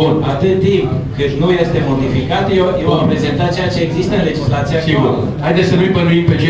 Bun. Atât timp cât nu este modificat, eu, eu am prezentat ceea ce există în legislația Sigur. actuală. Haideți să nu-i pănuim pe cei